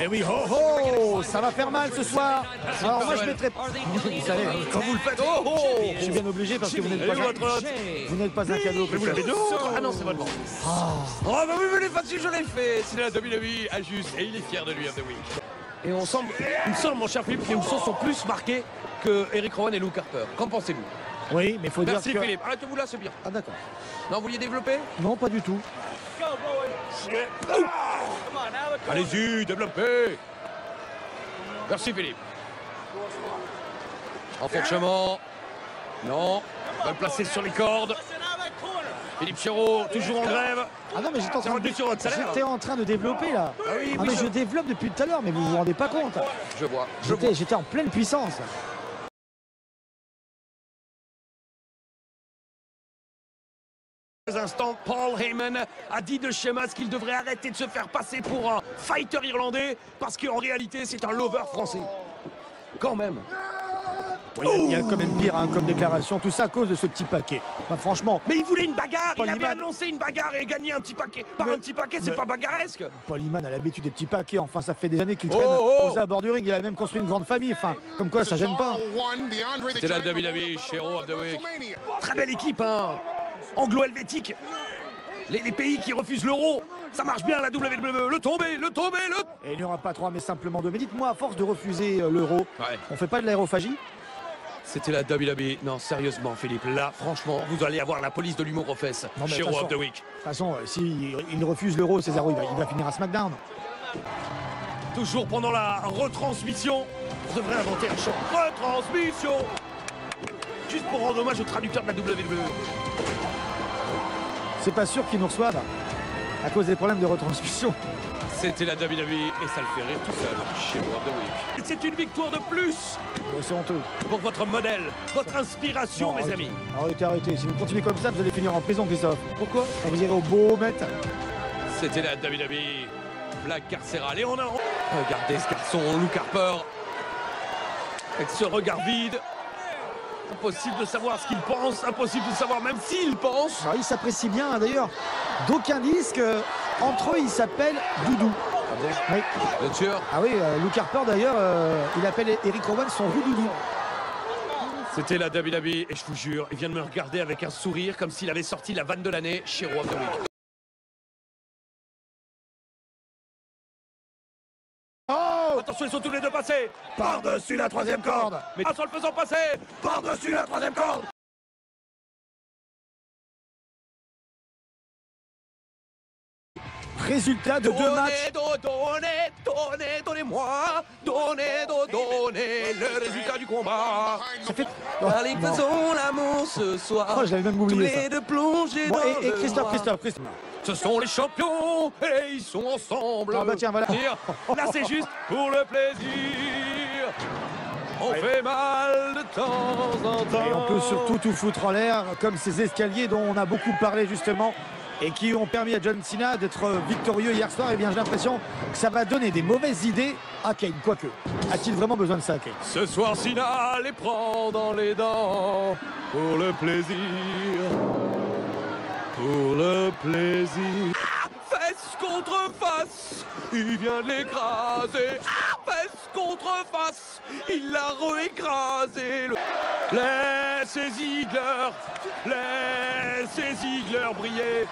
Et oui, ho ho Ça va faire mal ce soir. Alors moi je mettrais... Vous savez, Quand vous le faites, oh, oh je suis bien obligé parce que vous n'êtes pas, un... vous n'êtes pas un cadeau. Mais vous l'avez d'autres. Ah non, c'est votre Oh, bah oui, mais les facile, je l'ai fait. C'est la WWE à juste, et il est fier de lui, of the week. Et on semble, il me semble, mon cher Philippe, que les sont plus marqués que Eric Rowan et Luke Harper. Qu'en pensez-vous? Oui, mais il faut Merci dire que... Philippe, arrêtez-vous là, c'est bien. Ah d'accord. Non, vous vouliez développer? Non, pas du tout. Allez-y, développez Merci Philippe. Enfourchement. Non. Va le placer sur les cordes. Philippe Chéreau, toujours en grève. Ah non, mais j'étais en, train de... sur votre salaire. j'étais en train de développer là. Ah oui, Ah, oui, mais je- je développe depuis tout à l'heure, mais vous vous rendez pas compte. Je vois, j'étais en pleine puissance. Instants, Paul Heyman a dit de Sheamus qu'il devrait arrêter de se faire passer pour un fighter irlandais parce qu'en réalité c'est un lover français. Quand même. Oui, il y a quand même pire hein, comme déclaration, tout ça à cause de ce petit paquet. Enfin, franchement, Mais il voulait une bagarre, Paul il avait annoncé une bagarre et gagné un petit paquet. Par Mais- un petit paquet, c'est mais- pas bagarresque. Paul Iman a l'habitude des petits paquets, enfin ça fait des années qu'il Oh, traîne oh. aux abords du ring, il a même construit une grande famille, enfin comme quoi ça gêne pas. C'est la WWE, Shero of the Week. Très belle équipe, hein Anglo-helvétique. Les, les pays qui refusent l'euro, ça marche bien la WWE. Le tombé, le tombé, le... Et il n'y aura pas trois mais simplement deux. Mais dites-moi, à force de refuser euh, l'euro, Ouais. on fait pas de l'aérophagie? C'était la WWE. Non, sérieusement, Philippe, là, franchement, vous allez avoir la police de l'humour aux fesses. Non, of the façon- Week. De toute façon, euh, s'il il refuse l'euro, César, il va, il va finir à SmackDown. Toujours pendant la retransmission, on devrait inventer un chant. Retransmission Juste pour rendre hommage au traducteur de la WWE. C'est pas sûr qu'ils nous reçoivent à cause des problèmes de retransmission. C'était la WWE et ça le fait rire tout seul. The Week. C'est une victoire de plus C'est honteux. pour votre modèle, votre inspiration, Non, mes arrêtez. amis. Arrêtez, arrêtez. Si vous continuez comme ça, vous allez finir en prison, Christophe. Pourquoi? Quand vous irez au beau maître. C'était la WWE. Blague carcérale. Et on a... Regardez ce garçon, Luke Harper. Avec ce regard vide. Impossible de savoir ce qu'il pense. Impossible de savoir même s'il pense. Alors, ils s'apprécient bien, hein, d'ailleurs. D'aucuns disent que entre eux, ils s'appellent Doudou. Oui. Bien sûr. Ah oui, euh, Luke Harper, d'ailleurs, euh, il appelle Eric Rowan son Doudou. C'était la WWE et je vous jure, il vient de me regarder avec un sourire comme s'il avait sorti la vanne de l'année chez Week. Oh Attention, ils sont tous les deux passés Par-dessus la troisième corde. Mais en se le faisant passer Par-dessus la troisième corde Résultat de deux Donnez, matchs. do- donnez, donnez, donnez-moi Donnez, do- donnez le résultat du combat Ça fait... Oh, Allez, faisons l'amour ce soir Oh, je l'avais même Tous oublié, ça. les deux plongés Bon, dans et, et le Christophe. Christophe, Christophe. Ce sont les champions et ils sont ensemble. Ah bah tiens, voilà. Là c'est juste pour le plaisir. On fait mal de temps en temps. Et on peut surtout tout foutre en l'air, comme ces escaliers dont on a beaucoup parlé justement, et qui ont permis à John Cena d'être victorieux hier soir. Et bien j'ai l'impression que ça va donner des mauvaises idées à Kane. Quoique, a-t-il vraiment besoin de ça, Kane? Ce soir Sina les prend dans les dents pour le plaisir. Pour le plaisir. Fesse contre face, il vient de l'écraser. Fesse contre face, il l'a réécrasé. Laissez Ziegler, laissez Ziegler briller.